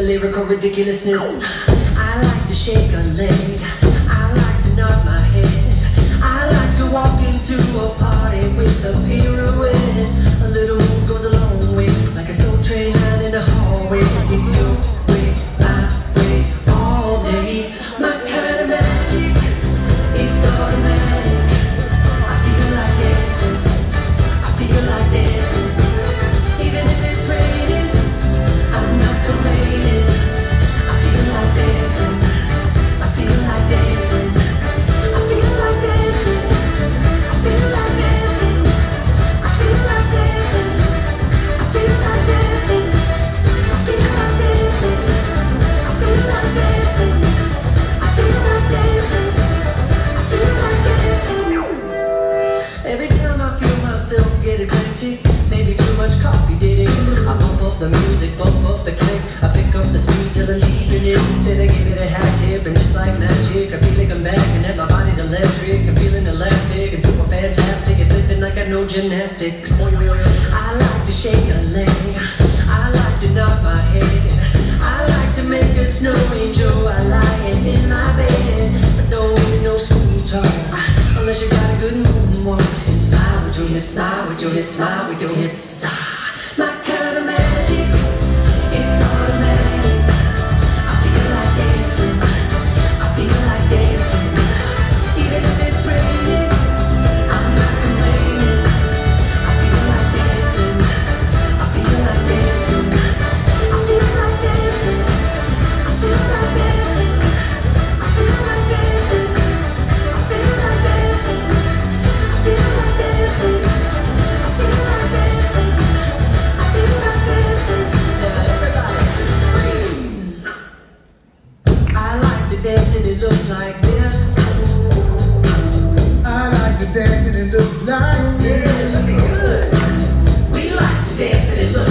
the lyrical ridiculousness. I like to shake a leg. I like to nod my no gymnastics. I like to shake a leg. I like to knock my head. I like to make a snow angel while lying in my bed. But don't need no school talk unless you got a good moonwalk. And smile with your hips, smile with your hips, smile with your hips.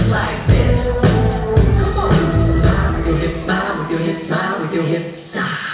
like this. Come on, smile with your hips. smile with your hips. smile with your hips. Smile.